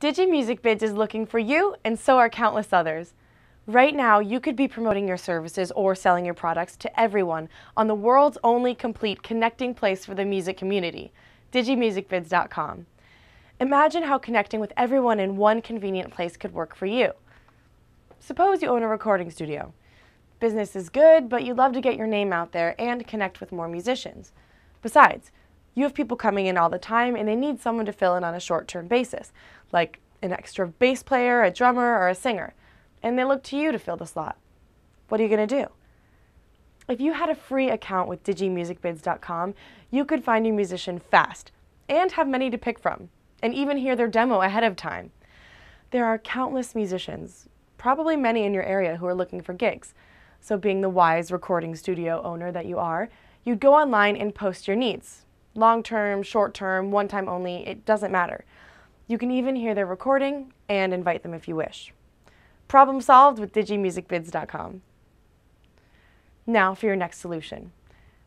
DigiMusicBids is looking for you, and so are countless others. Right now, you could be promoting your services or selling your products to everyone on the world's only complete connecting place for the music community, digimusicbids.com. Imagine how connecting with everyone in one convenient place could work for you. Suppose you own a recording studio. Business is good, but you'd love to get your name out there and connect with more musicians. Besides, you have people coming in all the time and they need someone to fill in on a short term basis, like an extra bass player, a drummer, or a singer. And they look to you to fill the slot. What are you going to do? If you had a free account with digimusicbids.com, you could find your musician fast and have many to pick from, and even hear their demo ahead of time. There are countless musicians, probably many in your area, who are looking for gigs. So, being the wise recording studio owner that you are, you'd go online and post your needs, long term, short term, one time only, it doesn't matter. You can even hear their recording and invite them if you wish. Problem solved with digimusicbids.com. Now for your next solution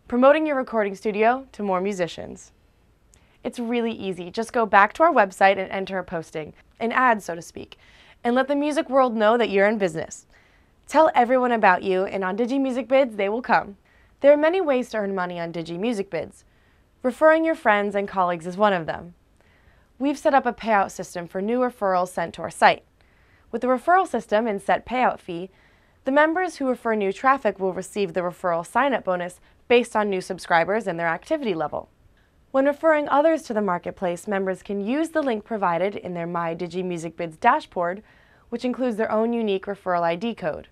promoting your recording studio to more musicians. It's really easy. Just go back to our website and enter a posting, an ad, so to speak, and let the music world know that you're in business. Tell everyone about you, and on DigiMusicBids, they will come. There are many ways to earn money on DigiMusicBids. Referring your friends and colleagues is one of them. We've set up a payout system for new referrals sent to our site. With the referral system and set payout fee, the members who refer new traffic will receive the referral sign-up bonus based on new subscribers and their activity level. When referring others to the marketplace, members can use the link provided in their My DigiMusicBids dashboard, which includes their own unique referral ID code.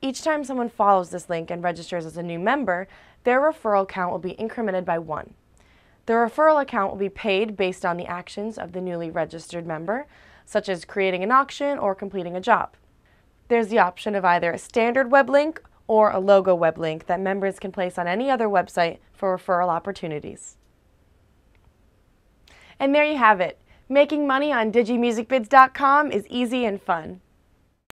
Each time someone follows this link and registers as a new member, their referral count will be incremented by one. The referral account will be paid based on the actions of the newly registered member, such as creating an auction or completing a job. There's the option of either a standard web link or a logo web link that members can place on any other website for referral opportunities. And there you have it. Making money on digimusicbids.com is easy and fun.